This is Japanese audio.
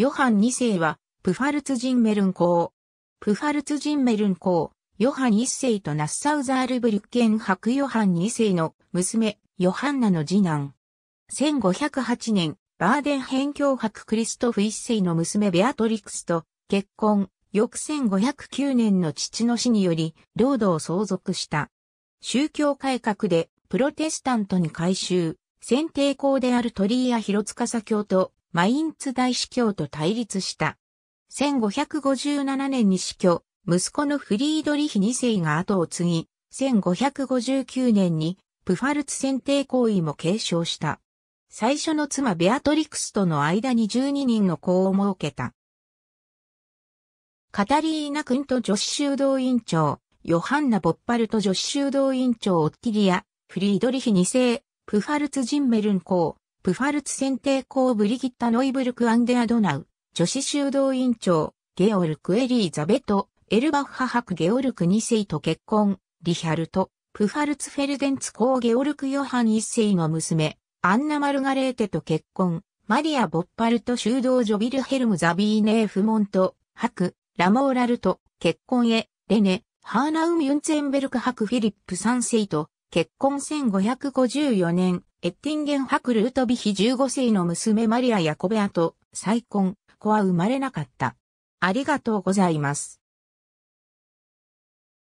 ヨハン2世は、プファルツジンメルン公。プファルツジンメルン公、ヨハン1世とナッサウザールブリュッケン伯ヨハン2世の娘、ヨハンナの次男。1508年、バーデン辺境伯クリストフ1世の娘ベアトリクスと結婚、翌1509年の父の死により、領土を相続した。宗教改革で、プロテスタントに改宗、選定校である鳥居や広司教と、マインツ大司教と対立した。1557年に死去、息子のフリードリヒ2世が後を継ぎ、1559年にプファルツ選定行為も継承した。最初の妻ベアトリクスとの間に12人の子を設けた。カタリーナ君と女子修道院長、ヨハンナ・ボッパルと女子修道院長オッティリア、フリードリヒ2世、プファルツ・ジンメルン公、プファルツ選定公ブリギッタ・ノイブルク・アンデア・ドナウ、女子修道院長、ゲオルク・エリーザベト、エルバッハ伯ゲオルク2世と結婚、リヒャルト、プファルツフェルデンツ公ゲオルク・ヨハン1世の娘、アンナ・マルガレーテと結婚、マリア・ボッパルト修道女ビルヘルム・ザビーネーフモント、伯、ラモーラルト、結婚へ、レネ、ハーナウ・ミュンツェンベルク伯フィリップ3世と、結婚1554年、エッティンゲンハクルートビヒ15世の娘マリア・ヤコベアと再婚、子は生まれなかった。ありがとうございます。